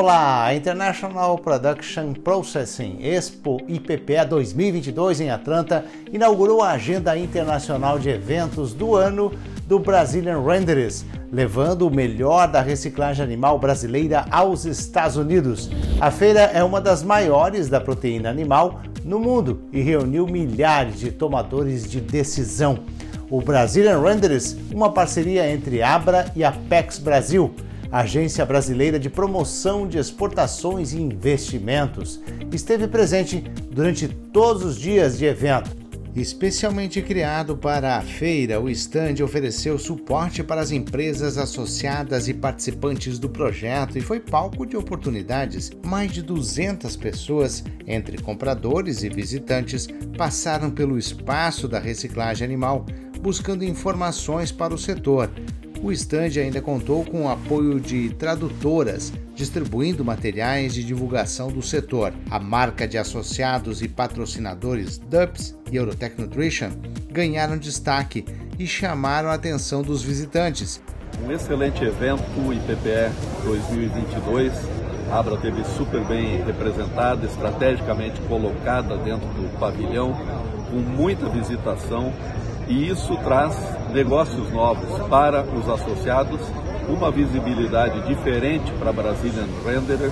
Olá, International Production Processing Expo IPPE 2022 em Atlanta inaugurou a agenda internacional de eventos do ano do Brazilian Renderers, levando o melhor da reciclagem animal brasileira aos Estados Unidos. A feira é uma das maiores da proteína animal no mundo e reuniu milhares de tomadores de decisão. O Brazilian Renderers, uma parceria entre Abra e Apex Brasil, Agência Brasileira de Promoção de Exportações e Investimentos, esteve presente durante todos os dias de evento. Especialmente criado para a feira, o stand ofereceu suporte para as empresas associadas e participantes do projeto e foi palco de oportunidades. Mais de 200 pessoas, entre compradores e visitantes, passaram pelo espaço da reciclagem animal, buscando informações para o setor. O stand ainda contou com o apoio de tradutoras, distribuindo materiais de divulgação do setor. A marca de associados e patrocinadores DUPS e Eurotech Nutrition ganharam destaque e chamaram a atenção dos visitantes. Um excelente evento, IPPE 2022. A Abra teve super bem representada, estrategicamente colocada dentro do pavilhão, com muita visitação e isso traz negócios novos para os associados, uma visibilidade diferente para Brazilian Renderer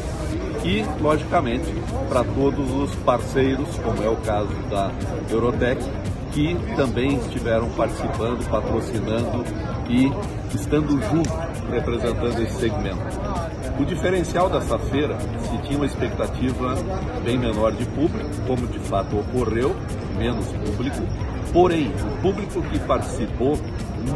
e, logicamente, para todos os parceiros, como é o caso da Eurotech, que também estiveram participando, patrocinando e estando junto, representando esse segmento. O diferencial dessa feira, se tinha uma expectativa bem menor de público, como de fato ocorreu, menos público, Porém, o público que participou,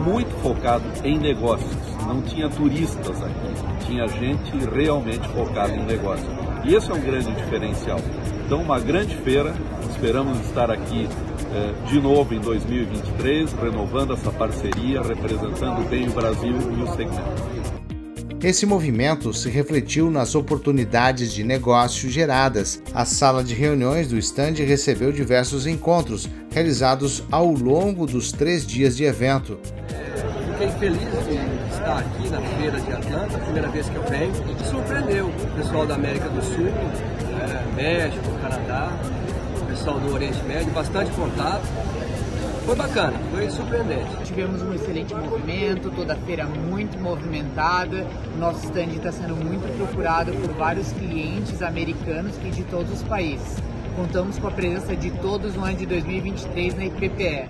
muito focado em negócios, não tinha turistas aqui, tinha gente realmente focada em negócios. E esse é um grande diferencial. Então, uma grande feira, esperamos estar aqui eh, de novo em 2023, renovando essa parceria, representando bem o Brasil e o segmento. Esse movimento se refletiu nas oportunidades de negócio geradas. A sala de reuniões do stand recebeu diversos encontros realizados ao longo dos três dias de evento. Fiquei feliz de estar aqui na feira de Atlanta, primeira vez que eu venho, surpreendeu o pessoal da América do Sul, é, México, Canadá, o pessoal do Oriente Médio, bastante contato foi bacana, foi surpreendente. Tivemos um excelente movimento, toda a feira muito movimentada. Nosso stand está sendo muito procurado por vários clientes americanos e de todos os países. Contamos com a presença de todos no ano de 2023 na IPPE.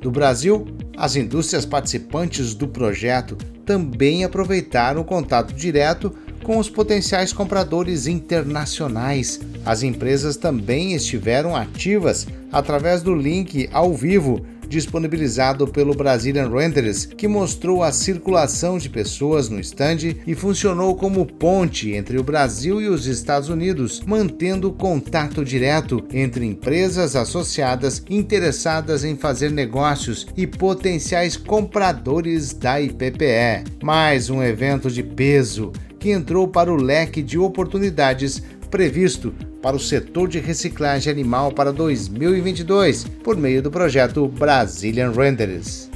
Do Brasil, as indústrias participantes do projeto também aproveitaram o contato direto com os potenciais compradores internacionais. As empresas também estiveram ativas através do link ao vivo disponibilizado pelo Brazilian Renters, que mostrou a circulação de pessoas no stand e funcionou como ponte entre o Brasil e os Estados Unidos, mantendo contato direto entre empresas associadas interessadas em fazer negócios e potenciais compradores da IPPE. Mais um evento de peso que entrou para o leque de oportunidades previsto para o setor de reciclagem animal para 2022 por meio do projeto Brazilian Renderers.